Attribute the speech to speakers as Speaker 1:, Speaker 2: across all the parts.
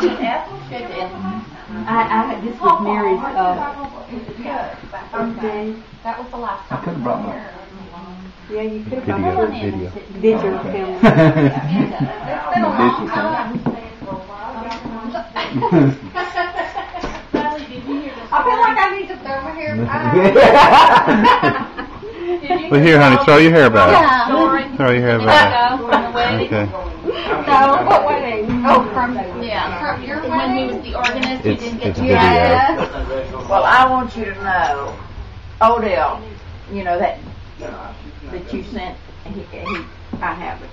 Speaker 1: I, I, this was Mary's, uh, birthday.
Speaker 2: That was the last
Speaker 3: I could have brought my
Speaker 1: Yeah, you could have.
Speaker 3: video. Video.
Speaker 1: Video film.
Speaker 2: It's been a long time.
Speaker 4: I feel like I need to throw my hair back.
Speaker 5: Well, here, honey, throw your hair back.
Speaker 2: Yeah.
Speaker 5: Throw your hair back.
Speaker 2: From the wedding.
Speaker 5: Okay.
Speaker 4: No, what wedding? Oh, from
Speaker 2: Yeah, from your
Speaker 4: When
Speaker 2: when
Speaker 4: he
Speaker 2: he
Speaker 4: was
Speaker 2: was the organist,
Speaker 5: It's,
Speaker 2: you didn't get
Speaker 5: it's
Speaker 2: to
Speaker 5: video.
Speaker 6: Well, I want you to know, Odell, you know, that, that you sent, he, he, I have it,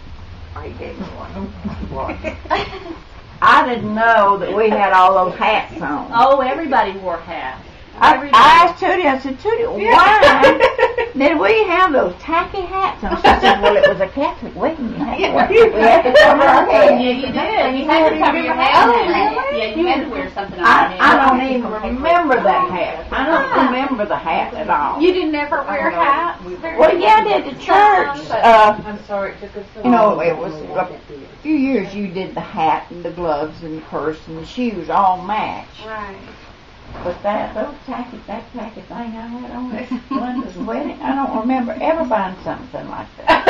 Speaker 6: or he gave me one. I didn't know that we had all those hats on.
Speaker 7: Oh, everybody wore hats.
Speaker 6: I, I asked Tootie, I said, Tootie, why did we have those tacky hats on? She said, well, it was a Catholic wedding. You had to wear, we had to cover our
Speaker 7: Yeah, you did. You had to cover your head.
Speaker 6: Oh, really?
Speaker 7: Yeah, you had to wear something on
Speaker 6: I,
Speaker 7: your
Speaker 6: I
Speaker 7: head.
Speaker 6: don't even remember that hat. I don't remember the hat at all.
Speaker 4: You didn't ever wear hats?
Speaker 6: Well, yeah, I did the church. Uh,
Speaker 1: I'm sorry, it took us so long.
Speaker 6: you know, it was a few years you did the hat and the gloves and the purse and the shoes all match.
Speaker 4: Right.
Speaker 6: But that little tacky, that tacky thing I had on at Glenda's wedding, I don't remember ever buying something like that.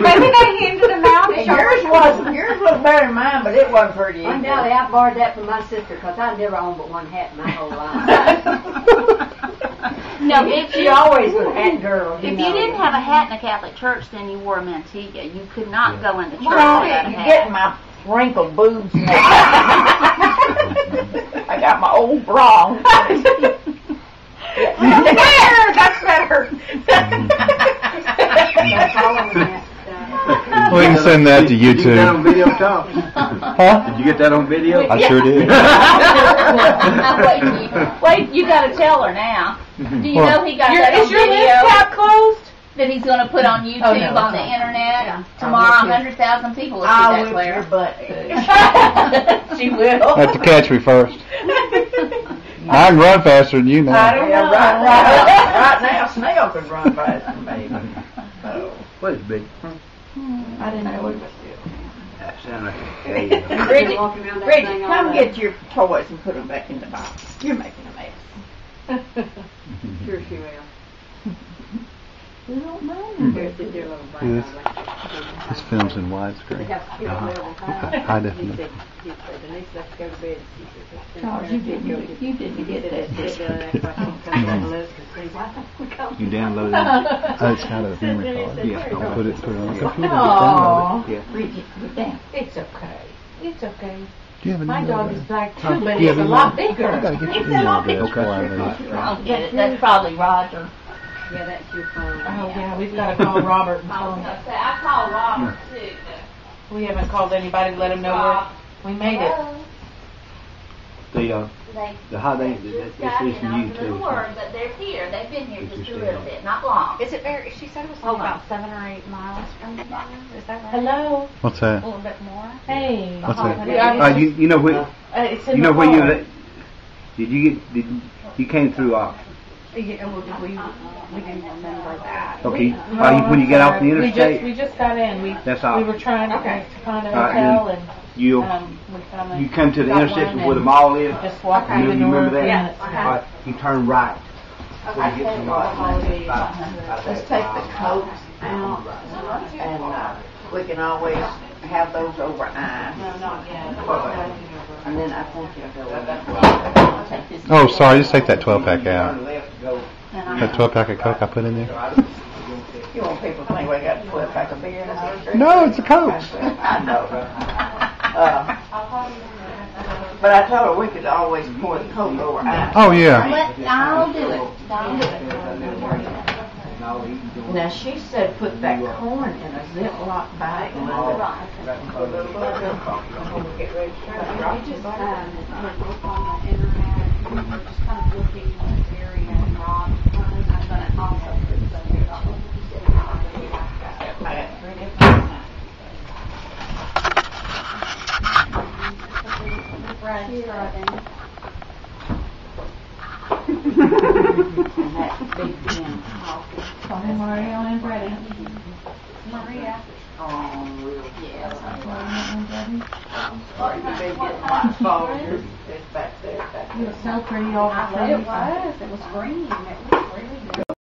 Speaker 4: Maybe they handed them out at
Speaker 6: yours wasn't, yours looked better than mine, but it wasn't pretty
Speaker 1: I
Speaker 6: either.
Speaker 1: know, I borrowed that from my sister, cause I never owned but one hat in my whole life.
Speaker 7: No, if
Speaker 1: She
Speaker 7: you
Speaker 1: always was a hat girl.
Speaker 7: if you
Speaker 1: know.
Speaker 7: didn't have a hat in a Catholic church, then you wore a mantilla. You could not go into church
Speaker 6: Well,
Speaker 7: without a
Speaker 6: you
Speaker 7: hat.
Speaker 6: get my wrinkled boobs and I got my old bra. on.
Speaker 4: There, that's better.
Speaker 1: That's all of.
Speaker 5: We can send that to
Speaker 3: Did you get that on
Speaker 5: YouTube.
Speaker 3: video, Tom?
Speaker 5: Huh?
Speaker 3: Did you get that on video?
Speaker 5: I sure did.
Speaker 7: wait, you, got to tell her now. Do you
Speaker 5: What?
Speaker 7: know he got
Speaker 4: Your,
Speaker 7: that on
Speaker 4: is your list
Speaker 7: video
Speaker 4: tab closed?
Speaker 7: that he's going to put on YouTube
Speaker 1: Oh, no,
Speaker 7: on the
Speaker 1: it's
Speaker 7: internet tomorrow? A hundred thousand people will see
Speaker 6: I'll
Speaker 7: that,
Speaker 6: whip your
Speaker 7: Claire.
Speaker 6: butt
Speaker 7: she will.
Speaker 5: Have to catch me first. I can run faster than you
Speaker 6: I
Speaker 5: now.
Speaker 6: don't know. Right, right, right now, Snail could run faster than me. So,
Speaker 3: What is big?
Speaker 6: I didn't know it was
Speaker 3: That sound like a.
Speaker 6: Bridget,
Speaker 1: Walking around that
Speaker 6: Bridget, come get your toys and put them back in the box. You're making a mess.
Speaker 1: Sure she will.
Speaker 6: You don't mind. Hmm.
Speaker 1: Here's the dear little
Speaker 5: Yes.
Speaker 1: Black
Speaker 5: This film's in widescreen.
Speaker 1: Uh-huh.
Speaker 5: Okay, high definition.
Speaker 1: He said, Denise, let's go to bed. She said,
Speaker 6: Charles, you didn't, you didn't get that.
Speaker 3: You downloaded it?
Speaker 5: Oh, it's got a memory card.
Speaker 3: Yeah.
Speaker 5: I'll put it, put it on the computer.
Speaker 6: Aww.
Speaker 3: Yeah.
Speaker 6: Bridget, get down.
Speaker 1: It's okay. It's okay.
Speaker 5: Do you have an
Speaker 1: My dog is black too, but
Speaker 5: Do you
Speaker 1: it's a lot bigger.
Speaker 5: I gotta get your
Speaker 1: It's a lot bigger.
Speaker 5: before
Speaker 7: I'll get it. That's probably Roger.
Speaker 1: Yeah, that's your phone.
Speaker 4: Oh, yeah, we've got to call Robert and tell him.
Speaker 7: I called Robert too.
Speaker 4: We haven't called anybody to let him know we're, we made it.
Speaker 3: The, uh,
Speaker 7: They
Speaker 3: the high they,
Speaker 7: just
Speaker 3: this
Speaker 7: got
Speaker 3: is
Speaker 7: in off the
Speaker 3: YouTube.
Speaker 7: door, but they're here. They've been here just a little bit, not long.
Speaker 4: Is it very, she said it was
Speaker 7: Hold on.
Speaker 4: about seven or eight miles from you. Is that right?
Speaker 1: Hello?
Speaker 5: What's
Speaker 4: A
Speaker 5: that?
Speaker 4: little bit more?
Speaker 1: Hey.
Speaker 5: What's that?
Speaker 3: Uh, you, you know where,
Speaker 1: Uh, it's in
Speaker 3: you know
Speaker 1: the
Speaker 3: where you,
Speaker 1: car.
Speaker 3: li- did you get, did, you- you came through, uh,
Speaker 4: Yeah, well, we, we didn't remember that.
Speaker 3: okay, uh, you- when you get off the
Speaker 1: We just,
Speaker 3: interstate,
Speaker 1: we just got in. We,
Speaker 3: that's all.
Speaker 1: we were trying to,
Speaker 4: Okay.
Speaker 1: to find a
Speaker 3: All right,
Speaker 1: hotel and,
Speaker 3: You,
Speaker 1: um, we finally.
Speaker 3: you come to the
Speaker 1: got
Speaker 3: intersection
Speaker 1: one
Speaker 3: where the
Speaker 1: and
Speaker 3: mall is,
Speaker 1: Just walked
Speaker 3: you
Speaker 1: through the
Speaker 3: you
Speaker 1: door.
Speaker 3: remember that?
Speaker 1: three minutes ago.
Speaker 3: All right, you turn right. Before you get to the mall.
Speaker 6: Let's take the coats out and, uh, we can always have those over ice.
Speaker 1: No, not yet.
Speaker 6: And then I think you'll go in. Take this-
Speaker 5: Oh, sorry, just take that 12 pack out.
Speaker 3: Turn left to go.
Speaker 5: That 12 pack of Coke I put in there.
Speaker 6: You want people to think we got a twelve pack of beer in this street?
Speaker 5: No, it's a Coke.
Speaker 6: I know. Uh, But I told her we could always pour the coke over ice.
Speaker 5: Oh, yeah.
Speaker 7: Let, I'll do it. I'll do it.
Speaker 6: Now, she said put that corn in a Ziploc bag.
Speaker 4: We just, um, on. the internet, we were just kind of looking in this area and Rob, I'm gonna also put some here.
Speaker 6: I got three different kinds.
Speaker 4: Brad Strutting.
Speaker 6: And that big tin.
Speaker 4: Mario and Brady. Maria.
Speaker 6: Oh, real.
Speaker 7: Yeah.
Speaker 6: Sorry, you been getting my exposure. It's back there, back
Speaker 2: It was so pretty all
Speaker 4: I bet it was, it was green, it was really good.